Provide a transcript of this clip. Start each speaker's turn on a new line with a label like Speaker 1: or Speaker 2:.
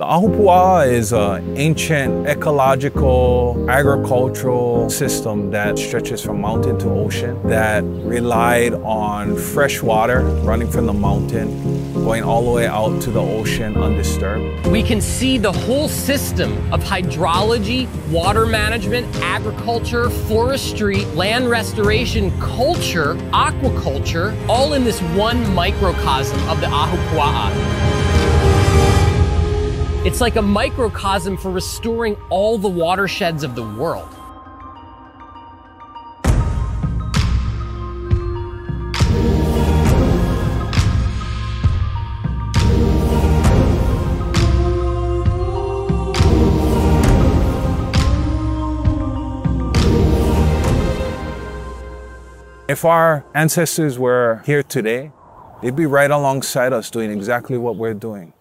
Speaker 1: The Ahupua'a is an ancient ecological agricultural system that stretches from mountain to ocean that relied on fresh water running from the mountain, going all the way out to the ocean undisturbed.
Speaker 2: We can see the whole system of hydrology, water management, agriculture, forestry, land restoration, culture, aquaculture, all in this one microcosm of the Ahupua'a. It's like a microcosm for restoring all the watersheds of the world.
Speaker 1: If our ancestors were here today, they'd be right alongside us doing exactly what we're doing.